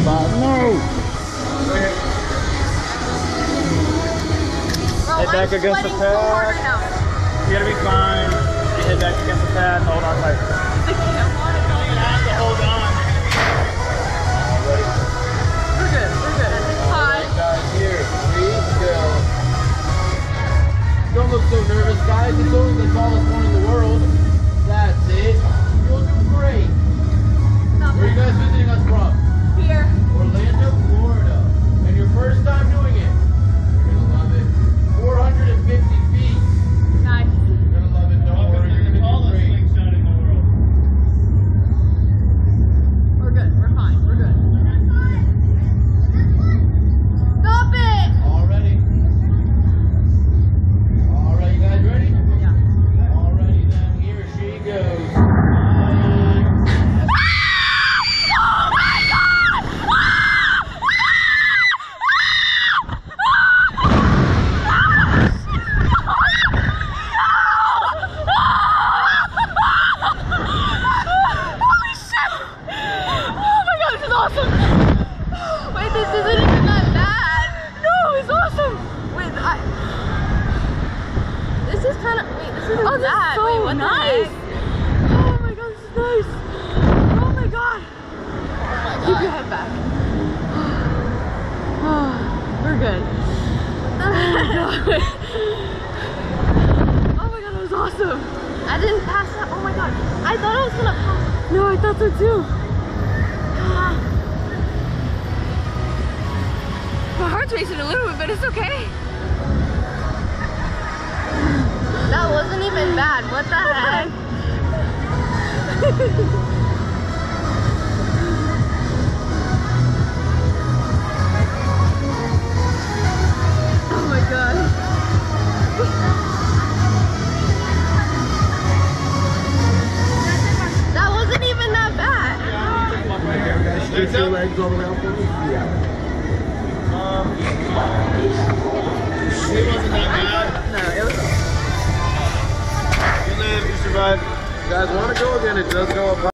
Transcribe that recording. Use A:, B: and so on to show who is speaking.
A: spot. No!
B: Head oh, back against the pad. You're gonna be fine. You head back against the pad hold on tight.
C: The camera.
B: You don't even have to hold on.
C: We're good. We're good. Hi.
A: Guys, here, three, go. Don't look so nervous, guys. It's only the
C: awesome! Wait, this isn't even that bad. No, it's awesome. Wait, I. This is kind of. Wait, this isn't
D: Oh, this is so
C: wait, what
D: nice.
C: the heck? Oh my god, this is nice. Oh my god. Keep your head back. Oh, we're good. Oh my god. Oh my god, that was awesome. I didn't pass that. Oh my god. I thought I was gonna pass.
D: No, I thought so too. My heart's racing a little bit, but it's okay.
C: That wasn't even bad. What the heck? oh my god. That wasn't even that bad.
A: Your legs all around for me. Yeah.
B: It wasn't that bad.
C: No, it was.
B: You live, you survive.
A: You guys want to go again? It does go up.